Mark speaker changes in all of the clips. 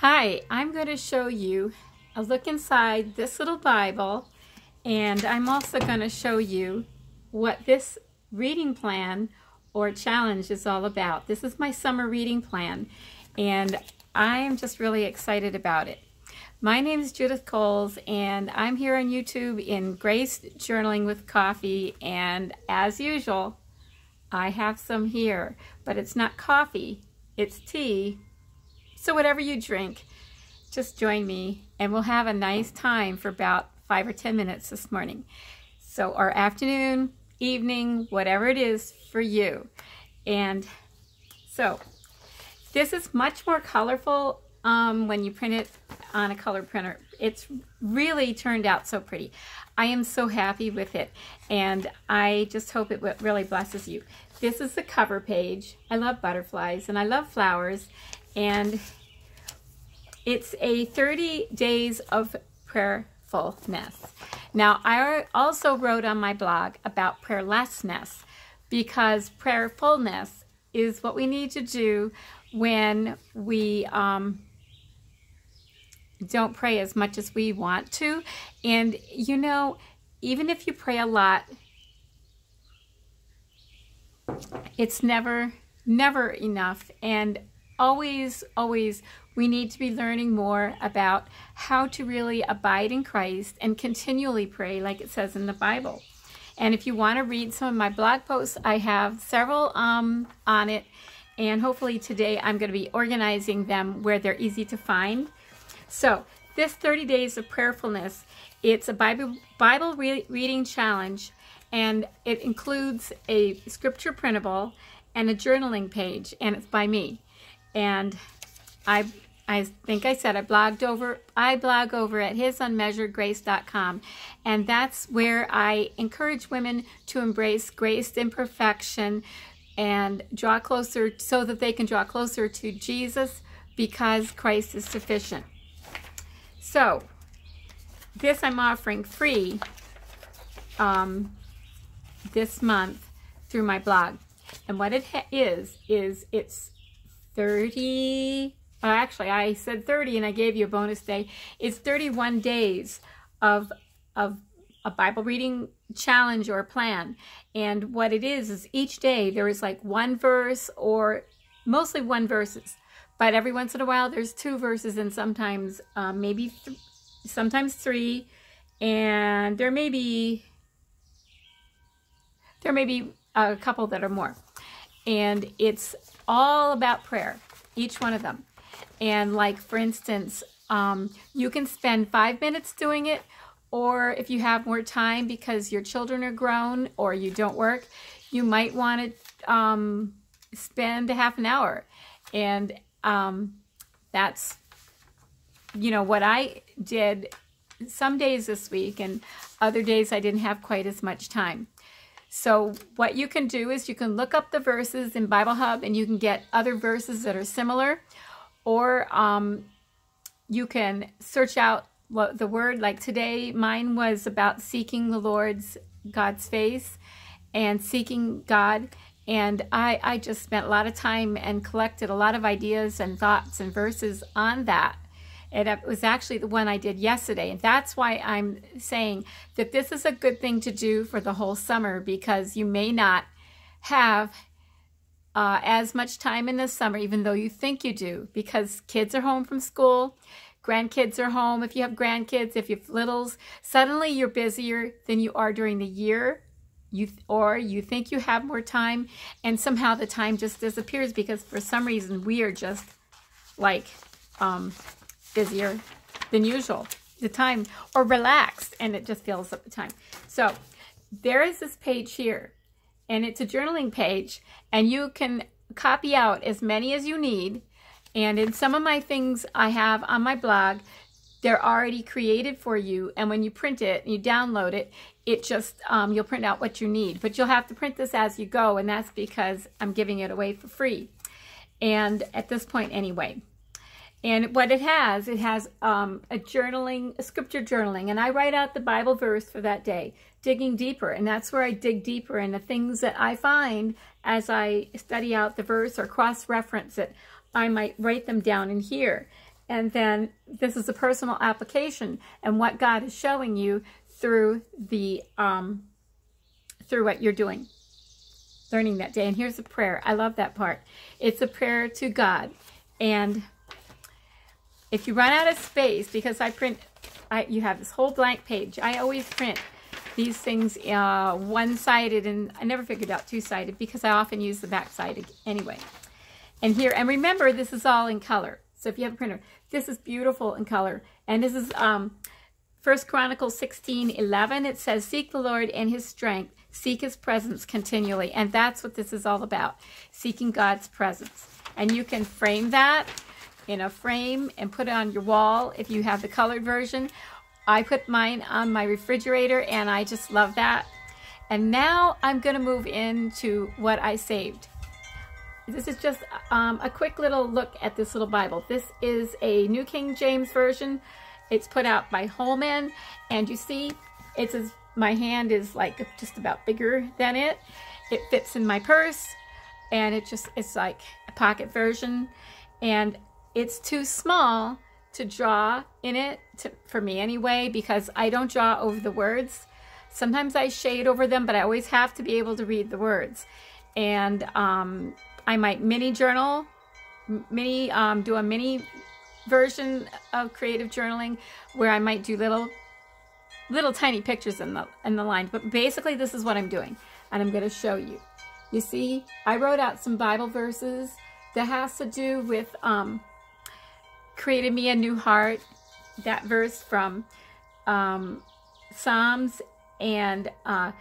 Speaker 1: Hi, I'm going to show you a look inside this little Bible and I'm also going to show you what this reading plan or challenge is all about. This is my summer reading plan and I am just really excited about it. My name is Judith Coles and I'm here on YouTube in Grace Journaling with Coffee and as usual I have some here but it's not coffee, it's tea so whatever you drink, just join me and we'll have a nice time for about five or 10 minutes this morning. So our afternoon, evening, whatever it is for you. And so this is much more colorful um, when you print it on a color printer. It's really turned out so pretty. I am so happy with it and I just hope it really blesses you. This is the cover page. I love butterflies and I love flowers and it's a 30 days of prayerfulness. Now, I also wrote on my blog about prayerlessness because prayerfulness is what we need to do when we um, don't pray as much as we want to. And, you know, even if you pray a lot, it's never, never enough. And always, always, we need to be learning more about how to really abide in Christ and continually pray like it says in the Bible. And if you want to read some of my blog posts, I have several um, on it. And hopefully today I'm going to be organizing them where they're easy to find. So this 30 days of prayerfulness, it's a Bible, Bible re reading challenge and it includes a scripture printable and a journaling page and it's by me and I I think I said I blogged over I blog over at hisunmeasuredgrace.com and that's where I encourage women to embrace grace imperfection and draw closer so that they can draw closer to Jesus because Christ is sufficient. So this I'm offering free um, this month through my blog. And what it is, is it's 30, uh, actually I said 30 and I gave you a bonus day. It's 31 days of, of a Bible reading challenge or plan. And what it is, is each day there is like one verse or mostly one verses. But every once in a while there's two verses and sometimes um, maybe th sometimes three. And there may be, there may be a couple that are more. And it's all about prayer, each one of them. And like, for instance, um, you can spend five minutes doing it, or if you have more time because your children are grown or you don't work, you might want to um, spend a half an hour. And um, that's, you know, what I did some days this week and other days I didn't have quite as much time. So what you can do is you can look up the verses in Bible Hub and you can get other verses that are similar. Or um, you can search out the word like today mine was about seeking the Lord's God's face and seeking God. And I, I just spent a lot of time and collected a lot of ideas and thoughts and verses on that it was actually the one I did yesterday. And that's why I'm saying that this is a good thing to do for the whole summer because you may not have uh, as much time in the summer, even though you think you do, because kids are home from school, grandkids are home. If you have grandkids, if you have littles, suddenly you're busier than you are during the year. You or you think you have more time, and somehow the time just disappears because for some reason we are just like um, busier than usual the time or relaxed and it just fills up the time. So there is this page here and it's a journaling page and you can copy out as many as you need. And in some of my things I have on my blog, they're already created for you. And when you print it, you download it, it just, um, you'll print out what you need. But you'll have to print this as you go. And that's because I'm giving it away for free. And at this point anyway. And what it has, it has um, a journaling, a scripture journaling, and I write out the Bible verse for that day, digging deeper. And that's where I dig deeper in the things that I find as I study out the verse or cross-reference it. I might write them down in here. And then this is a personal application and what God is showing you through the um, through what you're doing, learning that day. And here's a prayer. I love that part. It's a prayer to God. And if you run out of space, because I print, I, you have this whole blank page. I always print these things uh, one-sided, and I never figured out two-sided because I often use the back side anyway. And here, and remember, this is all in color. So if you have a printer, this is beautiful in color. And this is um, First Chronicles 16, 11. It says, Seek the Lord and his strength. Seek his presence continually. And that's what this is all about, seeking God's presence. And you can frame that in a frame and put it on your wall if you have the colored version. I put mine on my refrigerator and I just love that. And now I'm going to move into what I saved. This is just um, a quick little look at this little Bible. This is a New King James Version. It's put out by Holman. And you see, it's as my hand is like just about bigger than it. It fits in my purse. And it just, it's like a pocket version. And it's too small to draw in it, to, for me anyway, because I don't draw over the words. Sometimes I shade over them, but I always have to be able to read the words. And um, I might mini journal, mini um, do a mini version of creative journaling where I might do little little tiny pictures in the in the line. But basically this is what I'm doing and I'm going to show you. You see, I wrote out some Bible verses that has to do with um, created me a new heart, that verse from um, Psalms and uh,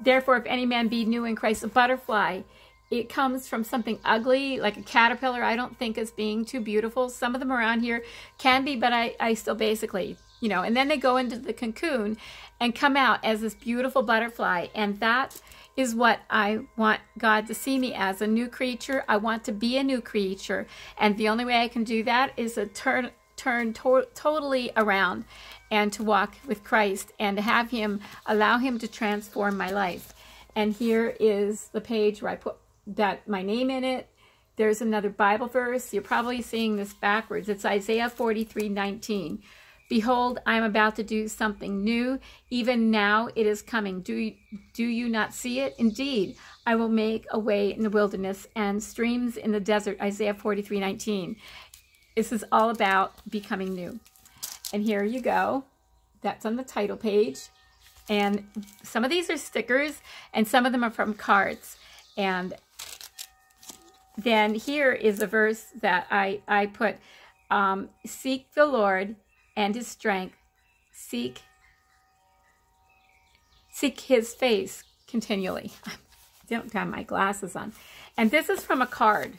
Speaker 1: therefore if any man be new in Christ, a butterfly it comes from something ugly, like a caterpillar, I don't think is being too beautiful. Some of them around here can be, but I, I still basically, you know, and then they go into the cocoon and come out as this beautiful butterfly. And that is what I want God to see me as a new creature. I want to be a new creature. And the only way I can do that is to turn, turn to totally around and to walk with Christ and to have him, allow him to transform my life. And here is the page where I put that my name in it. There's another Bible verse. You're probably seeing this backwards. It's Isaiah 43, 19. Behold, I am about to do something new. Even now it is coming. Do you, do you not see it? Indeed, I will make a way in the wilderness and streams in the desert. Isaiah 43, 19. This is all about becoming new. And here you go. That's on the title page. And some of these are stickers and some of them are from cards. And then here is a verse that I, I put, um, seek the Lord and his strength, seek, seek his face continually. I don't have my glasses on. And this is from a card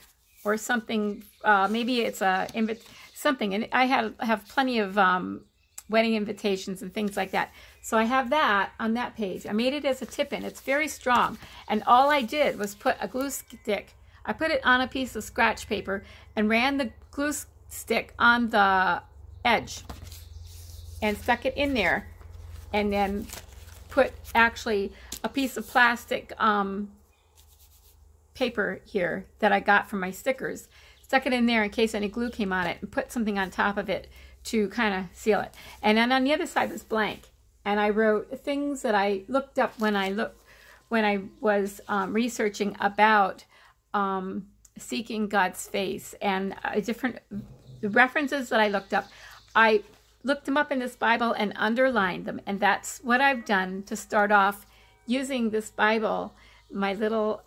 Speaker 1: or something, uh, maybe it's a something. And I have, have plenty of um, wedding invitations and things like that. So I have that on that page. I made it as a tip-in. It's very strong. And all I did was put a glue stick I put it on a piece of scratch paper and ran the glue stick on the edge and stuck it in there and then put actually a piece of plastic um, paper here that I got from my stickers. Stuck it in there in case any glue came on it and put something on top of it to kind of seal it. And then on the other side was blank. And I wrote things that I looked up when I looked when I was um, researching about um, seeking God's face and uh, different references that I looked up. I looked them up in this Bible and underlined them. And that's what I've done to start off using this Bible, my little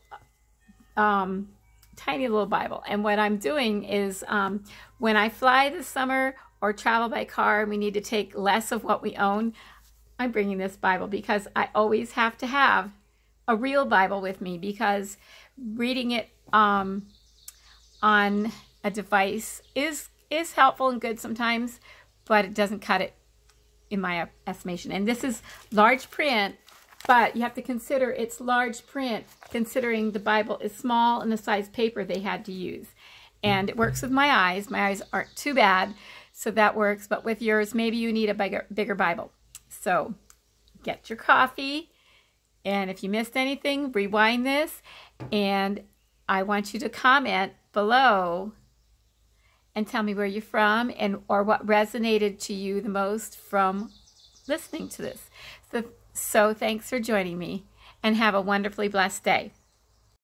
Speaker 1: um, tiny little Bible. And what I'm doing is um, when I fly this summer or travel by car and we need to take less of what we own, I'm bringing this Bible because I always have to have a real Bible with me because reading it um, on a device is is helpful and good sometimes, but it doesn't cut it in my estimation. And this is large print, but you have to consider it's large print considering the Bible is small and the size paper they had to use. And it works with my eyes. My eyes aren't too bad, so that works. But with yours, maybe you need a bigger, bigger Bible. So get your coffee. And if you missed anything, rewind this. And I want you to comment below and tell me where you're from and or what resonated to you the most from listening to this. So, so thanks for joining me and have a wonderfully blessed day.